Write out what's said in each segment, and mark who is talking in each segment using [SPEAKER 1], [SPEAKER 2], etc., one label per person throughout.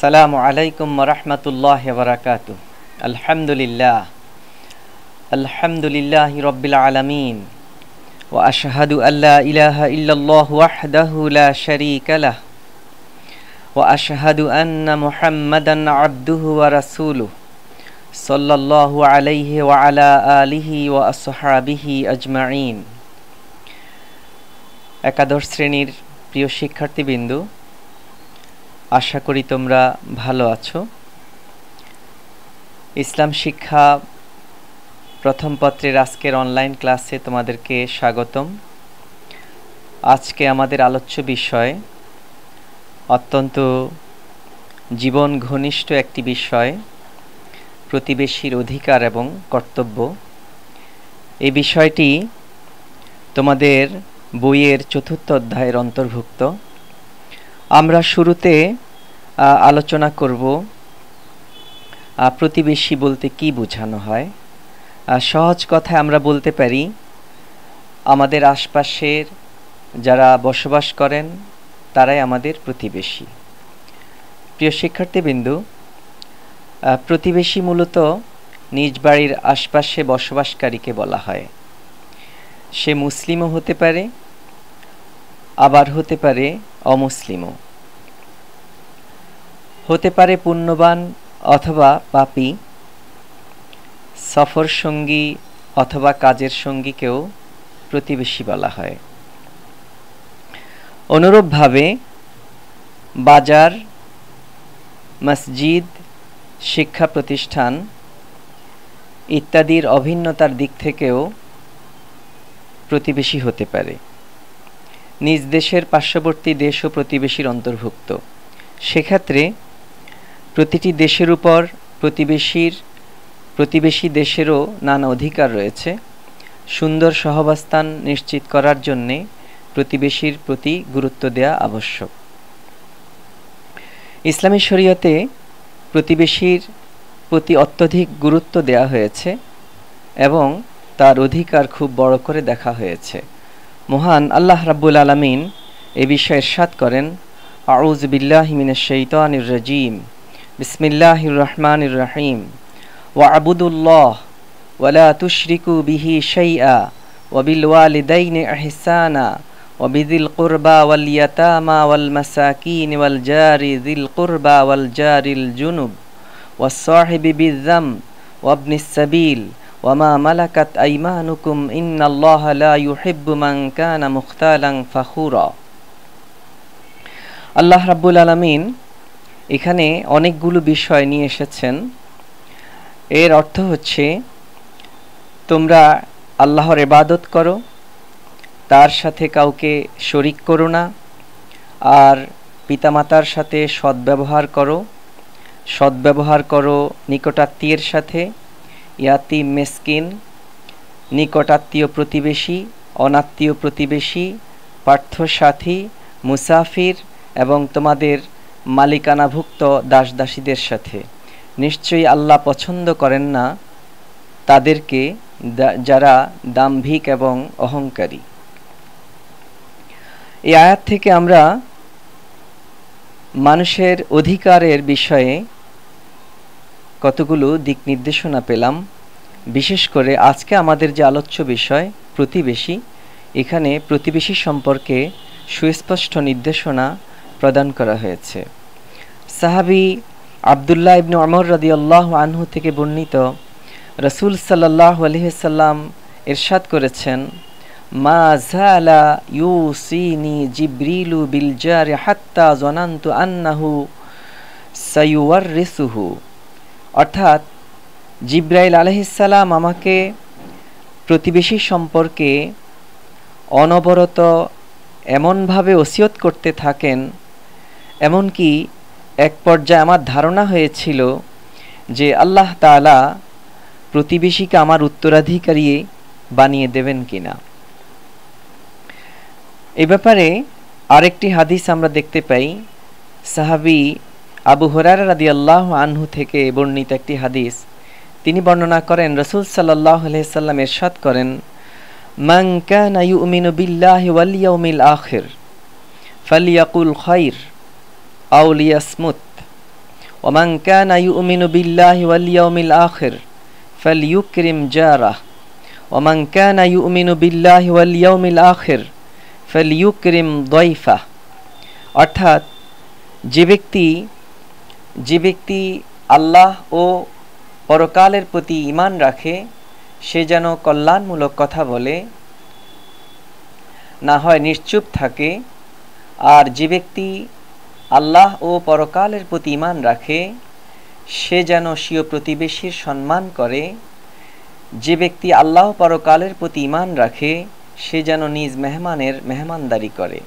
[SPEAKER 1] السلام عليكم ورحمة الله وبركاته. الحمد لله. الحمد لله رب العالمين. وأشهد أن لا إله إلا الله وحده لا شريك له. وأشهد أن محمدا عبده ورسوله صلى الله عليه وعلى آله وأصحابه أجمعين. একাদশ শ্রেণীর প্রিয় শিক্ষার্থীবৃন্দ আশা করি তোমরা ভালো আছো। ইসলাম শিক্ষা প্রথম পত্রের আজকের অনলাইন ক্লাসে তোমাদেরকে স্বাগতম। আজকে আমাদের আলোচ্য বিষয় অত্যন্ত জীবন ঘনিষ্ঠ একটি বিষয়, প্রতিবেশীর অধিকার এবং কর্তব্য। এই বিষয়টি তোমাদের বইয়ের চতুর্থ অধ্যায়ের অন্তর্ভুক্ত। আমরা শুরুতে আলোচনা করব প্রতিবেশী বলতে কি বোঝানো হয়। সহজ কথায় আমরা বলতে পারি, আমাদের আশপাশের যারা বসবাস করেন, তারাই আমাদের প্রতিবেশী। প্রিয় শিক্ষার্থীবৃন্দু প্রতিবেশী মূলত নিজ বাড়ির আশপাশে বসবাসকারীকে বলা হয়। সে মুসলিমও হতে পারে, আবার হতে পারে অমুসলিমও। হতে পারে পুণ্যবান অথবা পাপি সফর সঙ্গী অথবা কাজের সঙ্গীকেও প্রতিবেশী বলা হয়। অনুরূপভাবে বাজার, মসজিদ, শিক্ষা প্রতিষ্ঠান ইত্যাদির অভিন্নতার দিক থেকেও প্রতিবেশী হতে পারে। নিজ দেশের পার্শ্ববর্তী দেশ ও প্রতিবেশীর অন্তর্ভুক্ত। সেক্ষেত্রে প্রতিটি দেশের উপর প্রতিবেশীর, প্রতিবেশী দেশেরও নানা অধিকার রয়েছে। সুন্দর সহাবস্থান নিশ্চিত করার জন্যে প্রতিবেশীর প্রতি গুরুত্ব দেওয়া আবশ্যক। ইসলামী শরীয়তে প্রতিবেশীর প্রতি অত্যধিক গুরুত্ব দেওয়া হয়েছে এবং তার অধিকার খুব বড় করে দেখা হয়েছে। মহান আল্লাহ রাব্বুল আলমিন এ বিষয়ে সাত করেন আউজ বিল্লাহিমিন শৈতানির রাজিম বিসমিল্লাহির রহমানির রহিম ওয়াবুদুল্লাহ ওয়ালা তুশরিকু বিহি শাইআ ওয়াবিল ওয়ালিদাইনি ইহসানা وبذي القربى واليتامى والمساكين والجار ذي القربى والجار الجنب والصاحب بالذنب وابن السبيل ওয়ামা মালাকাত আইমানুকুম ইন্নাল্লাহ লা ইউহিব্বু মান কানা মুখতালান ফাখুরা আল্লাহ রাব্বুল আলামিন এখানে অনেকগুলো বিষয় নিয়ে এসেছেন। এর অর্থ হচ্ছে, তোমরা আল্লাহর ইবাদত করো, তার সাথে কাউকে শরিক করো না, আর পিতামাতার সাথে সদ্ব্যবহার করো সদ্ব্যবহার করো নিকটাত্মীয়ের সাথে ইয়াতি মেসকিন, নিকটাত্মীয় প্রতিবেশী, অনাত্মীয় প্রতিবেশী, পার্থসাথী, মুসাফির এবং তোমাদের মালিকানাভুক্ত দাসদাসীদের সাথে। নিশ্চয়ই আল্লাহ পছন্দ করেন না তাদেরকে যারা দাম্ভিক এবং অহংকারী। এই আয়াত থেকে আমরা মানুষের অধিকারের বিষয়ে কতগুলো দিক নির্দেশনা পেলাম। বিশেষ করে আজকে আমাদের যে আলোচ্য বিষয়, প্রতিবেশী, এখানে প্রতিবেশী সম্পর্কে সুস্পষ্ট নির্দেশনা প্রদান করা হয়েছে। সাহাবি আবদুল্লাহ ইবনু অমর রদি আল্লাহ আনহু থেকে বর্ণিত রসুল সাল্লাহ আলহিসাল্লাম এরশাদ করেছেন, মা জালা ইউসিনি জিব্রিলু বিলজার হাত্তা জনান্তু আন্নাহু সাইওয়ার রেসুহু অর্থাৎ জিব্রাইল আলহিসাল্লাম আমাকে প্রতিবেশী সম্পর্কে অনবরত এমনভাবে ওসিয়ত করতে থাকেন, এমনকি এক পর্যায়ে আমার ধারণা হয়েছিল যে আল্লাহ তালা প্রতিবেশীকে আমার উত্তরাধিকারী বানিয়ে দেবেন কিনা। এ ব্যাপারে আরেকটি হাদিস আমরা দেখতে পাই। সাহাবি আবু হরার রাদি আল্লাহ আনহু থেকে বর্ণিত একটি হাদিস। তিনি বর্ণনা করেন, রসুল সাল্লাহ সাল্লাম এরশাদ করেন, মান কানা ইউমিনু বিল্লাহি ওয়াল ইয়াউমিল আখির, ফালিয়াকুল খাইর আও লিয়াসমুত ওমান কানা ইউমিনু বিল্লাহি ওয়াল ইয়াউমিল আখির ফালইউকরিম জারাহ ওমান কানা ইউমিনু বিল্লাহি ওয়াল ইয়াউমিল আখির ফালইউকরিম দাইফা অর্থাৎ, যে ব্যক্তি যে ব্যক্তি আল্লাহ ও পরকালের প্রতি ইমান রাখে, সে যেন কল্যাণমূলক কথা বলে, না হয় নিশ্চুপ থাকে। আর যে ব্যক্তি আল্লাহ ও পরকালের প্রতি ইমান রাখে, সে যেন স্বীয় প্রতিবেশীর সম্মান করে। যে ব্যক্তি আল্লাহ পরকালের প্রতি ইমান রাখে, সে যেন নিজ মেহমানের মেহমানদারি করে।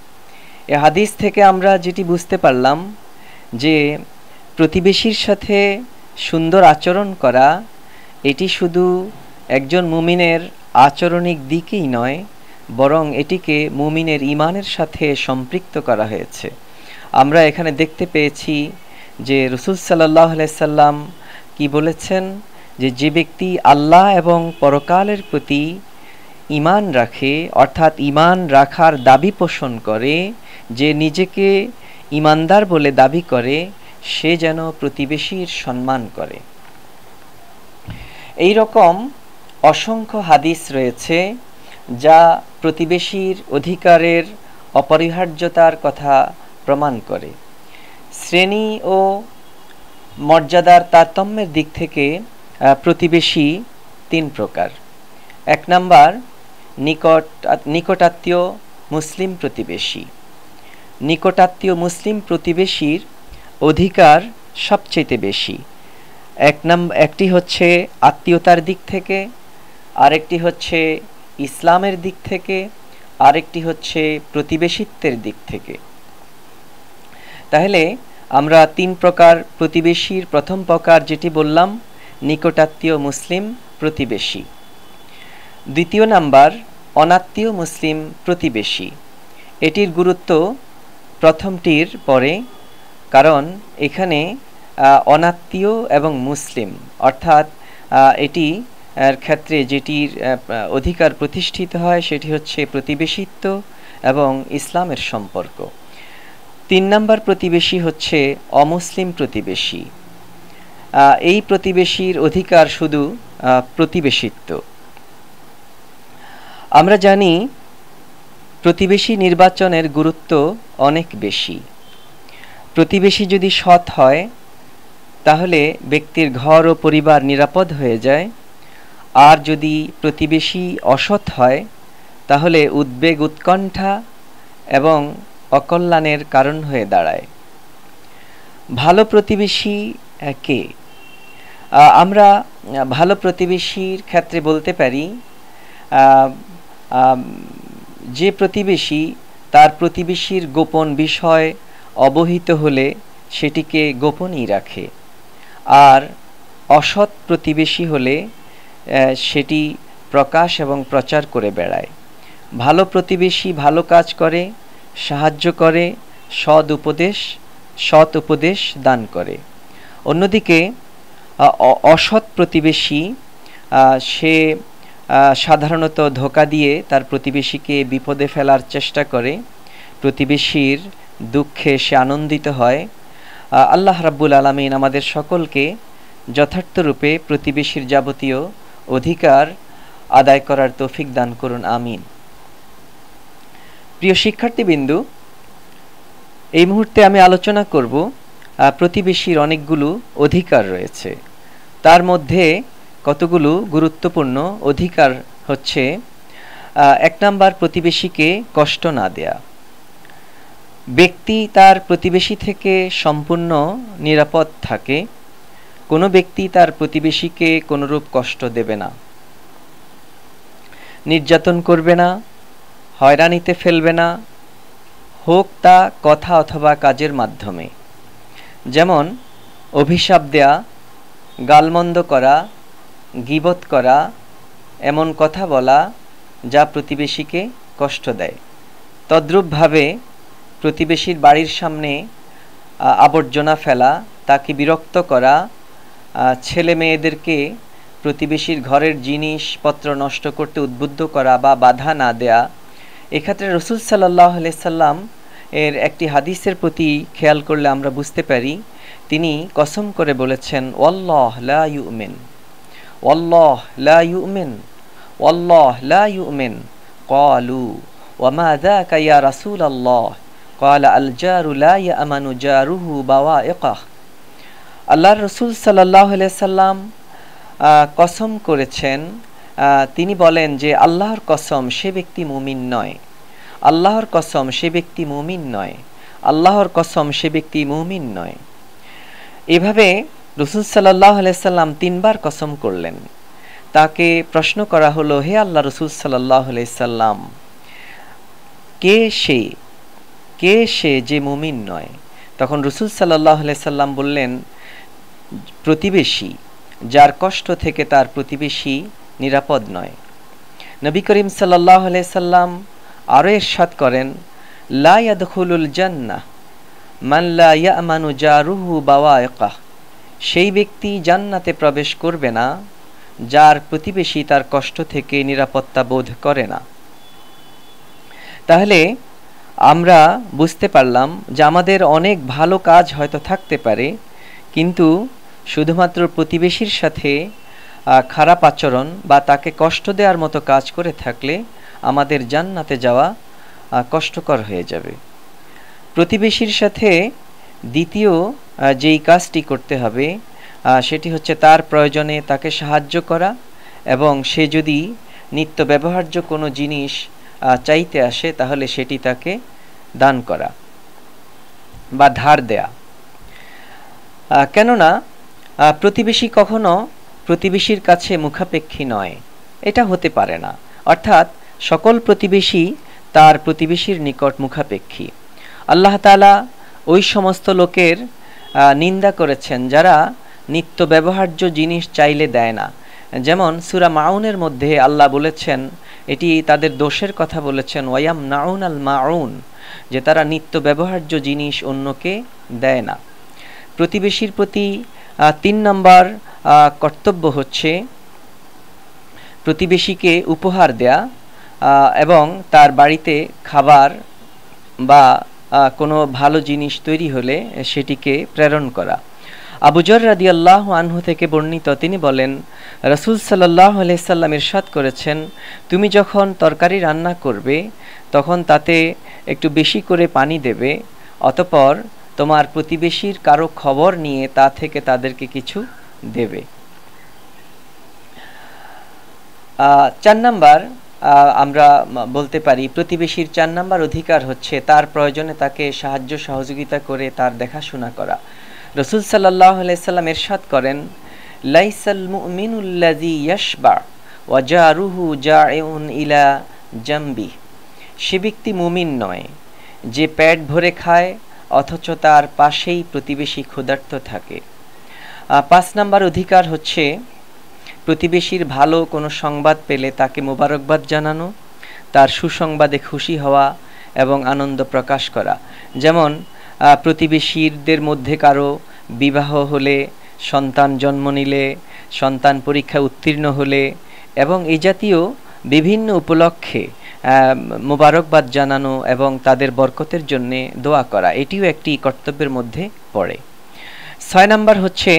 [SPEAKER 1] এ হাদিস থেকে আমরা যেটি বুঝতে পারলাম যে প্রতিবেশীর সাথে সুন্দর আচরণ করা, এটি শুধু একজন মুমিনের আচরণিক দিকেই নয়, বরং এটিকে মুমিনের ইমানের সাথে সম্পৃক্ত করা হয়েছে। আমরা এখানে দেখতে পেয়েছি যে রসুল সাল্লাহ সাল্লাম কি বলেছেন যে যে ব্যক্তি আল্লাহ এবং পরকালের প্রতি ইমান রাখে, অর্থাৎ ইমান রাখার দাবি পোষণ করে, যে নিজেকে ইমানদার বলে দাবি করে সে যেন প্রতিবেশীর সম্মান করে। এই রকম অসংখ্য হাদিস রয়েছে যা প্রতিবেশীর অধিকারের অপরিহার্যতার কথা প্রমাণ করে। শ্রেণি ও মর্যাদার তারতম্যের দিক থেকে প্রতিবেশী তিন প্রকার। এক নাম্বার, নিকট নিকটাত্মীয় মুসলিম প্রতিবেশী। নিকটাত্মীয় মুসলিম প্রতিবেশীর অধিকার সবচেয়ে বেশি। এক নাম্বার একটি হচ্ছে আত্মীয়তার দিক থেকে, আরেকটি হচ্ছে ইসলামের দিক থেকে, আরেকটি হচ্ছে প্রতিবেশিত্বের দিক থেকে। তাহলে আমরা তিন প্রকার প্রতিবেশীর প্রথম প্রকার যেটি বললাম, নিকটাত্মীয় মুসলিম, প্রতিবেশী। দ্বিতীয় নাম্বার, অনাত্মীয় মুসলিম, প্রতিবেশী। এটির গুরুত্ব প্রথমটির পরে কারণ এখানে অনাত্মীয় এবং মুসলিম, অর্থাৎ এটি ক্ষেত্রে যেটির অধিকার প্রতিষ্ঠিত হয় সেটি হচ্ছে প্রতিবেশিত্ব এবং ইসলামের সম্পর্ক। তিন নম্বর প্রতিবেশী হচ্ছে অমুসলিম প্রতিবেশী। এই প্রতিবেশীর অধিকার শুধু প্রতিবেশিত্ব। আমরা জানি, প্রতিবেশী নির্বাচনের গুরুত্ব অনেক বেশি। প্রতিবেশী যদি সৎ হয়, তাহলে ব্যক্তির ঘর ও পরিবার নিরাপদ হয়ে যায়। আর যদি প্রতিবেশী অসৎ হয়, তাহলে উদ্বেগ উৎকণ্ঠা এবং অকল্যাণের কারণ হয়ে দাঁড়ায়। ভালো প্রতিবেশী কে? আমরা ভালো প্রতিবেশীর ক্ষেত্রে বলতে পারি যে প্রতিবেশী তার প্রতিবেশীর গোপন বিষয় অবহিত হলে সেটিকে গোপনই রাখে। আর অসৎ প্রতিবেশী হলে সেটি প্রকাশ এবং প্রচার করে বেড়ায়। ভালো প্রতিবেশী ভালো কাজ করে, সাহায্য করে, সৎ উপদেশ সৎ উপদেশ দান করে। অন্যদিকে অসৎ প্রতিবেশী সে সাধারণত ধোকা দিয়ে তার প্রতিবেশীকে বিপদে ফেলার চেষ্টা করে। প্রতিবেশীর দুঃখে সে আনন্দিত হয়। আল্লাহ রাব্বুল আলমিন আমাদের সকলকে যথার্থরূপে প্রতিবেশীর যাবতীয় অধিকার আদায় করার তৌফিক দান করুন, আমিন। প্রিয় শিক্ষার্থীবিন্দু, এই মুহূর্তে আমি আলোচনা করব প্রতিবেশীর অনেকগুলো অধিকার রয়েছে। তার মধ্যে কতগুলো গুরুত্বপূর্ণ অধিকার হচ্ছে এক নাম্বার প্রতিবেশীকে কষ্ট না দেয়া। ব্যক্তি তার প্রতিবেশী থেকে সম্পূর্ণ নিরাপদ থাকে, কোনো ব্যক্তি তার প্রতিবেশীকে কোনোরূপ কষ্ট দেবে না। নির্যাতন করবে না, হয়রানিতে ফেলবে না, হোক তা কথা অথবা কাজের মাধ্যমে। যেমন, অভিশাপ দেয়া, গালমন্দ করা, গিবত করা, এমন কথা বলা যা প্রতিবেশীকে কষ্ট দেয়। তদ্রূপভাবে প্রতিবেশীর বাড়ির সামনে আবর্জনা ফেলা, তাকে বিরক্ত করা ছেলে মেয়েদেরকে প্রতিবেশীর ঘরের জিনিসপত্র নষ্ট করতে উদ্বুদ্ধ করা বা বাধা না দেয়া, এক্ষেত্রে রসুল সাল্লাহ সাল্লাম এর একটি হাদিসের প্রতি খেয়াল করলে আমরা বুঝতে পারি, তিনি কসম করে বলেছেন, ওয়াল্লাহ লা ইউমেন। ওয়াল্লাহ লা ইউমেন। ওয়াল্লাহ লা ইউমেন। কলু ওয়ামা দা কাইয়া রাসুল আল্লাহ আল্লাহর আল জারুলা আমানু জারুহু রসুল সাল্লাহ সাল্লাম কসম করেছেন তিনি বলেন যে আল্লাহর কসম সে ব্যক্তি মুমিন নয়। আল্লাহর কসম সে ব্যক্তি মুমিন নয়। আল্লাহর কসম সে ব্যক্তি মুমিন নয়। এভাবে রসুল সাল্লাহ সাল্লাম তিনবার কসম করলেন। তাকে প্রশ্ন করা হলো, হে আল্লাহ রসুল সাল্লাহ সাল্লাম, কে সেই কে সে যে মুমিন নয়? তখন রসুল সাল্লাহ সাল্লাম বললেন, প্রতিবেশী, যার কষ্ট থেকে তার প্রতিবেশী নিরাপদ নয়। নবী করিম সাল্লাহ সাল্লাম আরও এরশাদ করেন লায়াদুল জান্না মাল্লা ইয়ামানু সেই ব্যক্তি জান্নাতে প্রবেশ করবে না, যার প্রতিবেশী তার কষ্ট থেকে নিরাপত্তা বোধ করে না। তাহলে আমরা বুঝতে পারলাম যে আমাদের অনেক ভালো কাজ হয়তো থাকতে পারে, কিন্তু শুধুমাত্র প্রতিবেশীর সাথে খারাপ আচরণ বা তাকে কষ্ট দেওয়ার মতো কাজ করে থাকলে আমাদের জান্নাতে যাওয়া কষ্টকর হয়ে যাবে। প্রতিবেশীর সাথে দ্বিতীয় যেই কাজটি করতে হবে সেটি হচ্ছে তার প্রয়োজনে তাকে সাহায্য করা এবং সে যদি নিত্য ব্যবহার্য কোনো জিনিস চাইতে আসে, তাহলে সেটি তাকে দান করা বা ধার দেয়া। কেননা প্রতিবেশী কখনো প্রতিবেশীর কাছে মুখাপেক্ষী নয়। এটা হতে পারে না। অর্থাৎ, সকল প্রতিবেশী তার প্রতিবেশীর নিকট মুখাপেক্ষী। আল্লাহ তালা ওই সমস্ত লোকের নিন্দা করেছেন যারা নিত্য ব্যবহার্য জিনিস চাইলে দেয় না। যেমন সুরা মাউনের মধ্যে আল্লাহ বলেছেন, এটি তাদের দোষের কথা বলেছেন ওয়াম নাউন আল মাউন, যে তারা নিত্য ব্যবহার্য জিনিস অন্যকে দেয় না। প্রতিবেশীর প্রতি তিন নম্বর কর্তব্য হচ্ছে প্রতিবেশীকে উপহার দেয়া এবং তার বাড়িতে খাবার বা কোনো ভালো জিনিস তৈরি হলে সেটিকে প্রেরণ করা। আবুজর রাদি আল্লাহ আনহু থেকে বর্ণিত, তিনি বলেন, রসুল সাল্লাহ আলাইসাল্লাম ইরশাদ করেছেন, তুমি যখন তরকারি রান্না করবে, তখন তাতে একটু বেশি করে পানি দেবে, অতপর তোমার প্রতিবেশীর কারও খবর নিয়ে তা থেকে তাদেরকে কিছু দেবে। চার নাম্বার আমরা বলতে পারি, প্রতিবেশীর চার নাম্বার অধিকার হচ্ছে তার প্রয়োজনে তাকে সাহায্য সহযোগিতা করে তার দেখাশোনা করা। রসুল সাল্লাহ সাল্লাম এরশাদ করেন, লাইসাল মুমিনুল্লাজি ইয়াশবা ওয়াজারুহু জাউন ইলা জাম্বি সে ব্যক্তি মুমিন নয়, যে পেট ভরে খায়, অথচ তার পাশেই প্রতিবেশী ক্ষুধার্ত থাকে। পাঁচ নাম্বার অধিকার হচ্ছে, প্রতিবেশীর ভালো কোনো সংবাদ পেলে তাকে মোবারকবাদ জানানো, তার সুসংবাদে খুশি হওয়া এবং আনন্দ প্রকাশ করা। যেমন প্রতিবেশীদের মধ্যে কারও বিবাহ হলে, সন্তান জন্ম নিলে, সন্তান পরীক্ষা উত্তীর্ণ হলে এবং এই জাতীয় বিভিন্ন উপলক্ষে মোবারকবাদ জানানো এবং তাদের বরকতের জন্যে দোয়া করা, এটিও একটি কর্তব্যের মধ্যে পড়ে। ছয় নাম্বার হচ্ছে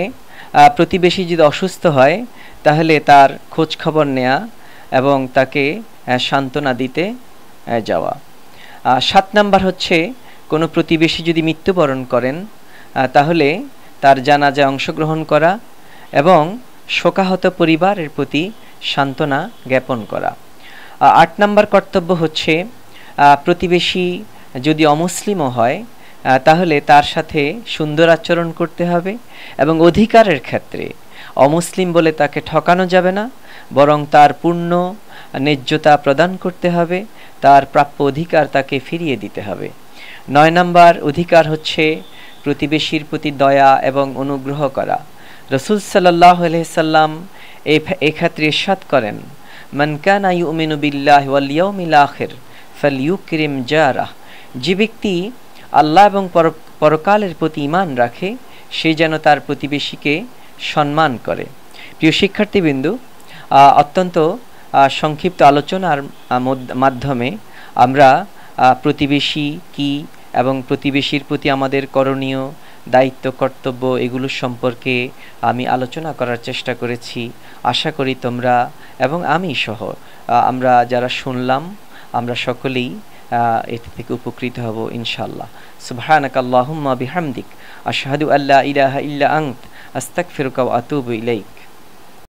[SPEAKER 1] প্রতিবেশী যদি অসুস্থ হয়, তাহলে তার খোঁজ খবর নেয়া এবং তাকে সান্ত্বনা দিতে যাওয়া। সাত নাম্বার হচ্ছে কোনো প্রতিবেশী যদি মৃত্যুবরণ করেন তাহলে তার জানাজায় অংশগ্রহণ করা এবং শোকাহত পরিবারের প্রতি সান্ত্বনা জ্ঞাপন করা। আট নম্বর কর্তব্য হচ্ছে প্রতিবেশী যদি অমুসলিমও হয় তাহলে তার সাথে সুন্দর আচরণ করতে হবে এবং অধিকারের ক্ষেত্রে অমুসলিম বলে তাকে ঠকানো যাবে না, বরং তার পূর্ণ ন্যায্যতা প্রদান করতে হবে, তার প্রাপ্য অধিকার তাকে ফিরিয়ে দিতে হবে। নয় নম্বর অধিকার হচ্ছে প্রতিবেশীর প্রতি দয়া এবং অনুগ্রহ করা। রসুল সাল্লাহ সাল্লাম এই ক্ষেত্রে ইস্বাদ করেন মানকানা ইউমিনু বিল্লাহ ওয়াল ইয়াউমিল আখির জারাহ। যে ব্যক্তি আল্লাহ এবং পরকালের প্রতি ইমান রাখে, সে যেন তার প্রতিবেশীকে সম্মান করে। প্রিয় শিক্ষার্থীবৃন্দু অত্যন্ত সংক্ষিপ্ত আলোচনার মাধ্যমে আমরা প্রতিবেশী কি এবং প্রতিবেশীর প্রতি আমাদের করণীয়, দায়িত্ব, কর্তব্য এগুলো সম্পর্কে আমি আলোচনা করার চেষ্টা করেছি। আশা করি তোমরা এবং আমি সহ আমরা যারা শুনলাম, আমরা সকলেই এটি থেকে উপকৃত হব ইনশাল্লাহ সুবহানাক আল্লাহুম্মা বিহামদিক। আশহাদু আল্লা ইলাহা ইল্লা আনত। আস্তাগফিরুকা ওয়া আতুবু ইলাইক।